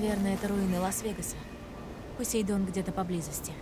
Наверное, это руины Лас-Вегаса. Посейдон где-то поблизости.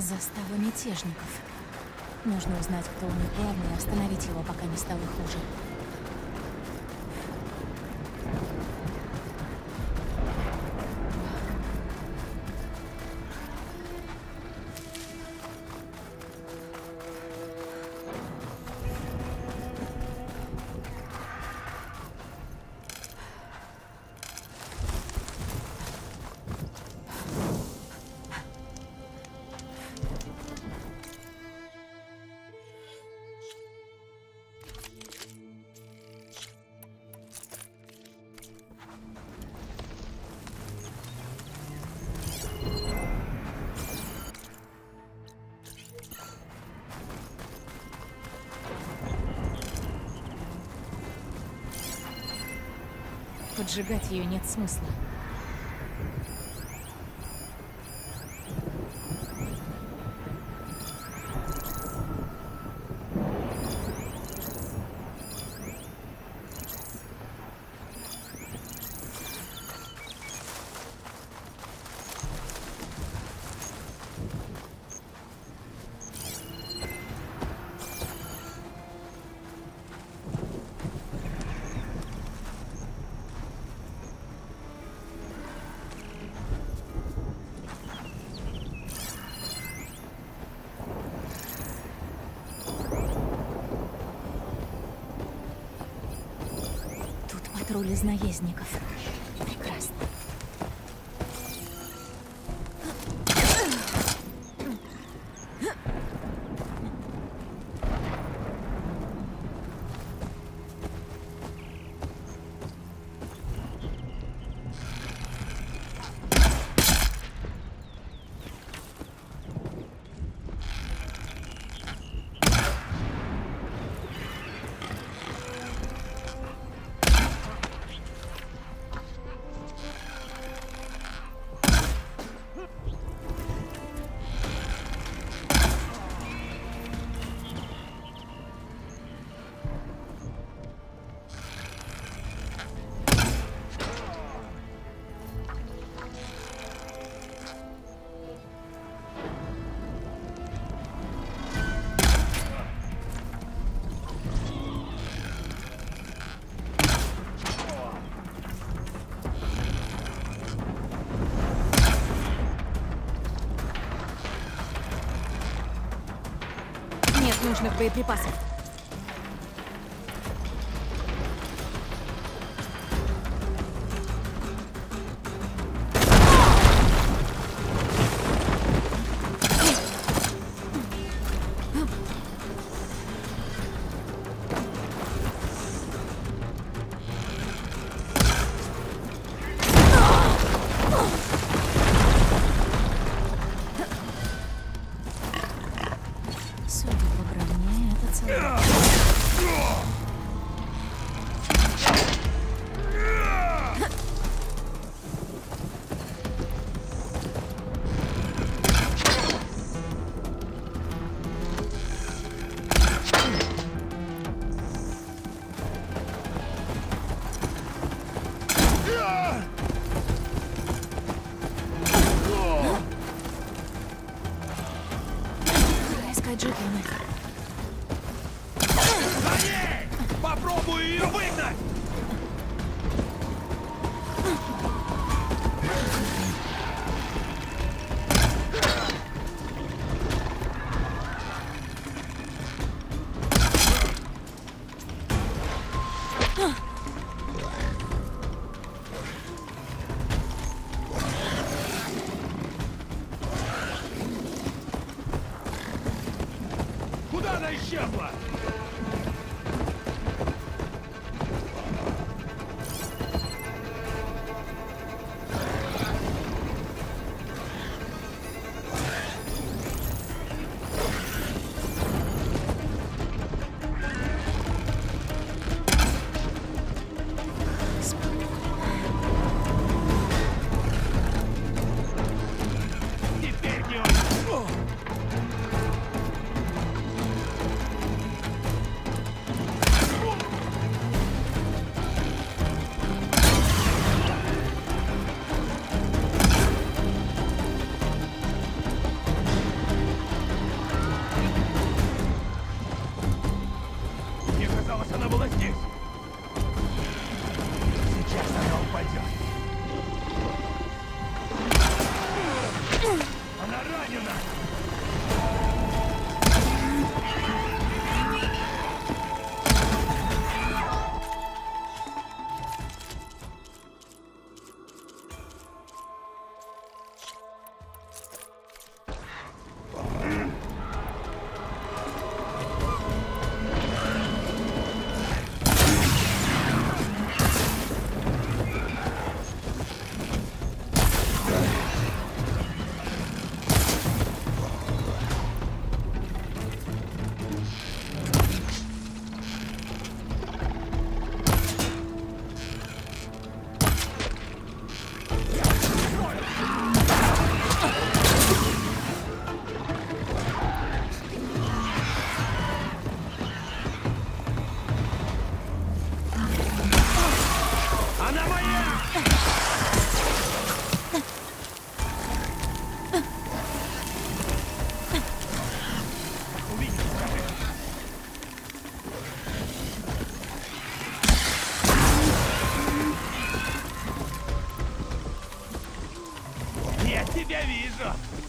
Застава мятежников. Нужно узнать, кто у них главный, и остановить его, пока не стало хуже. Поджигать ее нет смысла. Из наездников. बेबे पास Unite! Тебя вижу!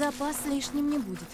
Запас лишним не будет.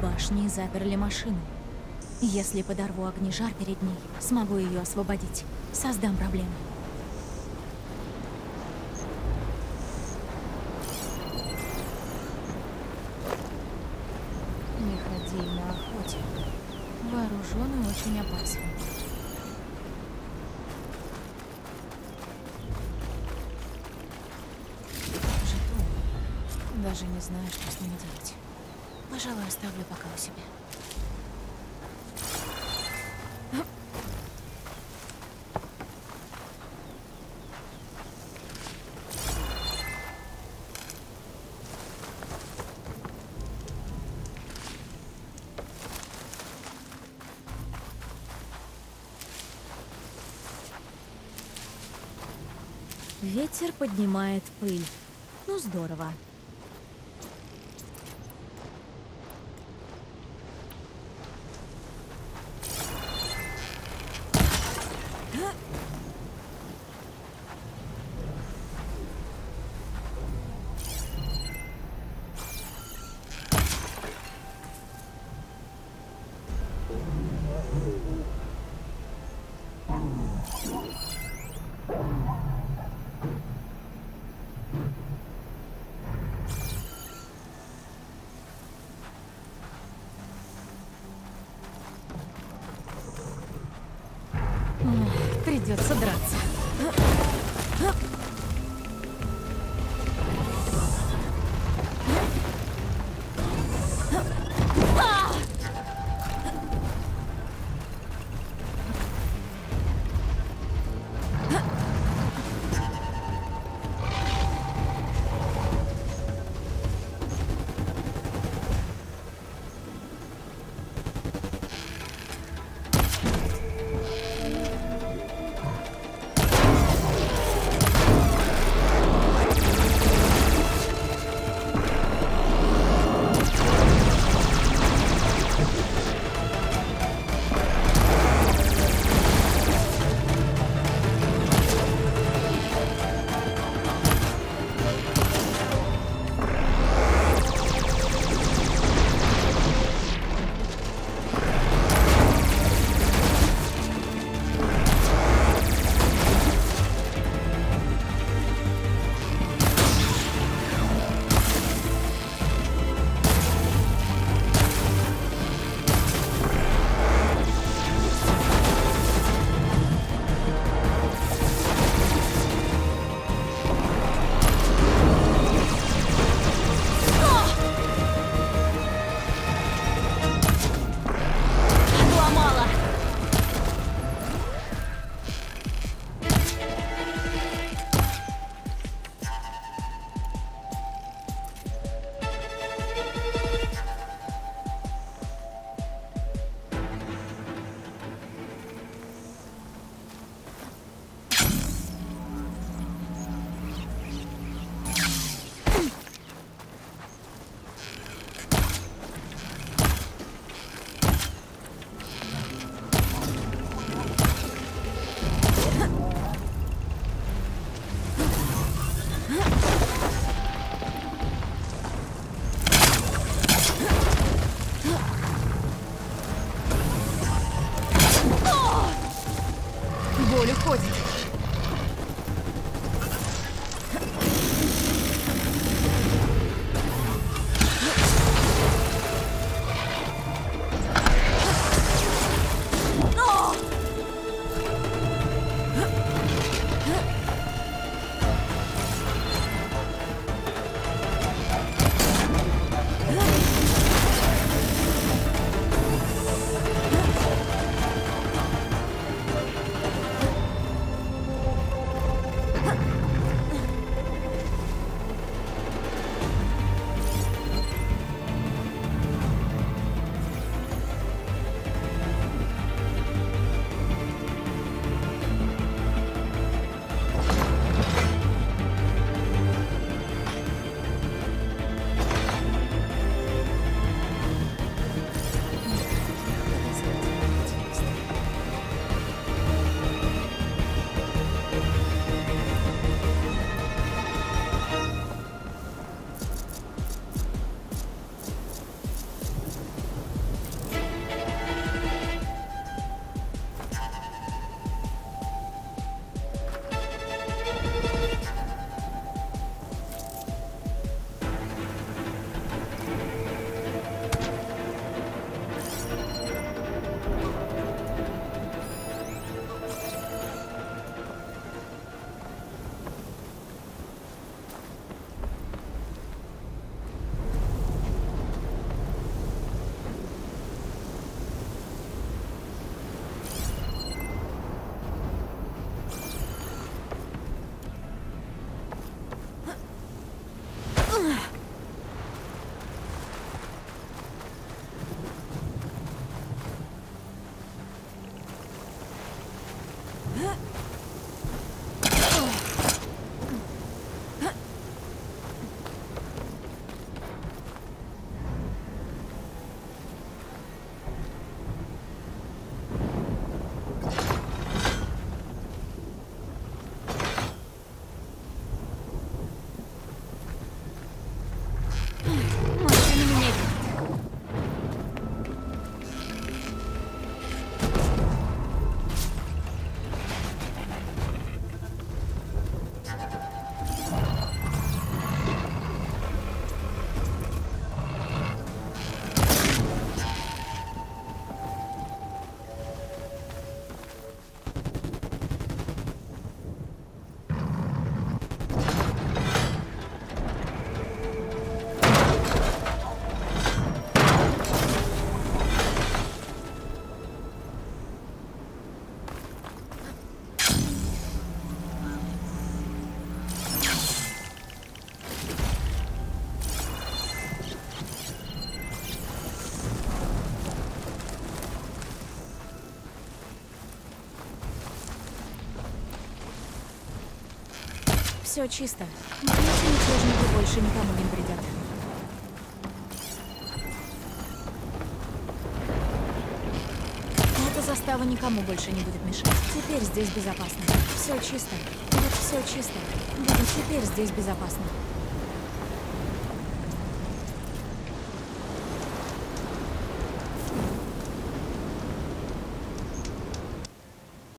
Башней заперли машину. Если подорву огнежар перед ней, смогу ее освободить. Создам проблемы. Лиходей на охоте. Вооружен и очень опасен. Даже не знаю, что с ними делать. Пожалуй, оставлю пока у себя. Ветер поднимает пыль. Ну, здорово. Uh. Все чисто. Боюсь, мятежники больше никому не вредят. Эта застава никому больше не будет мешать. Теперь здесь безопасно. Все чисто. Вот все чисто. Будет теперь здесь безопасно.